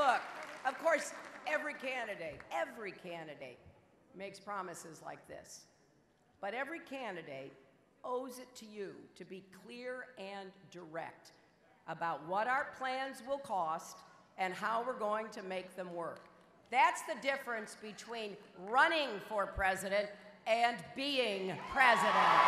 Look, of course, every candidate, every candidate makes promises like this. But every candidate owes it to you to be clear and direct about what our plans will cost and how we're going to make them work. That's the difference between running for president and being president.